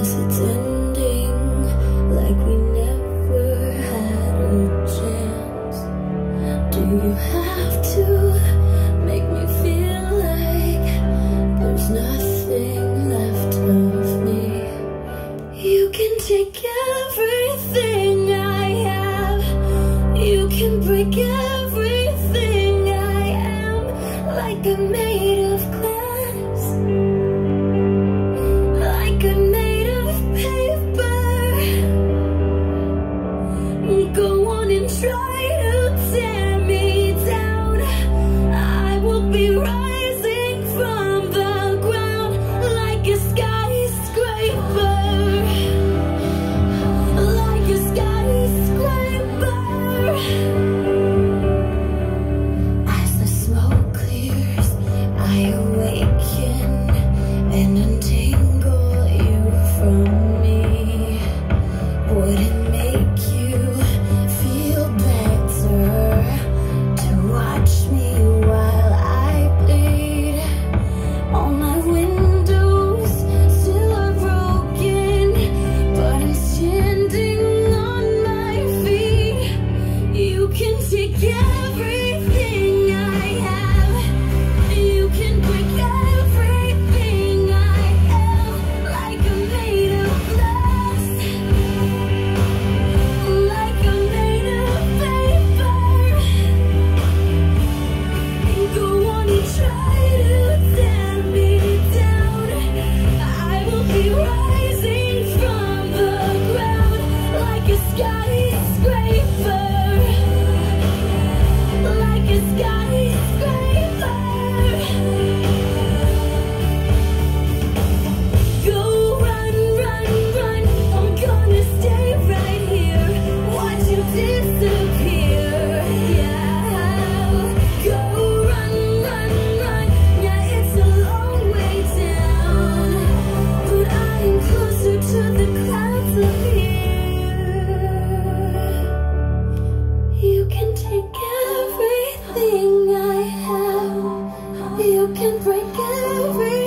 as it's ending like we never had a chance. Do you have to make me feel like there's nothing left of me? You can take everything Go on and try to tell You can break every